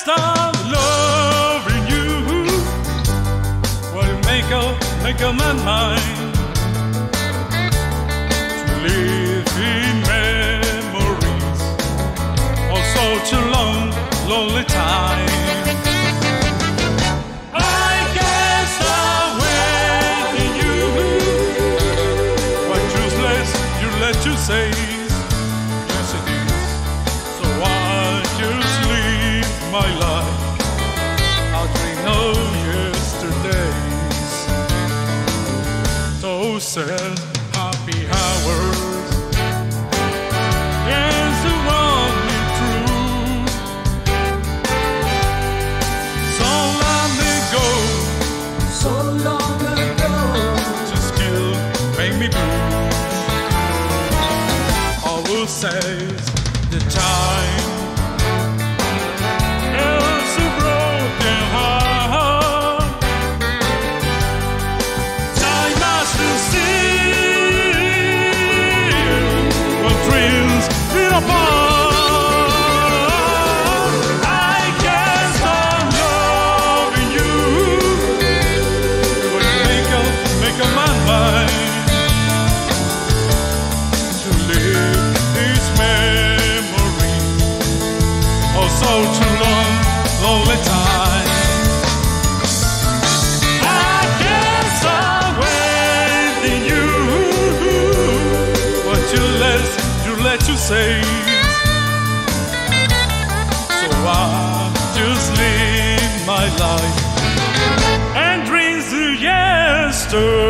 start loving you. Well, make up, make up my mind to live in memories of such a long, lonely time. I guess waiting you. What useless you let you say. My life. I'll dream of yesterdays. Those sad, happy hours. Yes, the one me true. So long ago, So long ago, just still make me blue. Always says the time you let, you let you say. So I just live my life and dreams of yester.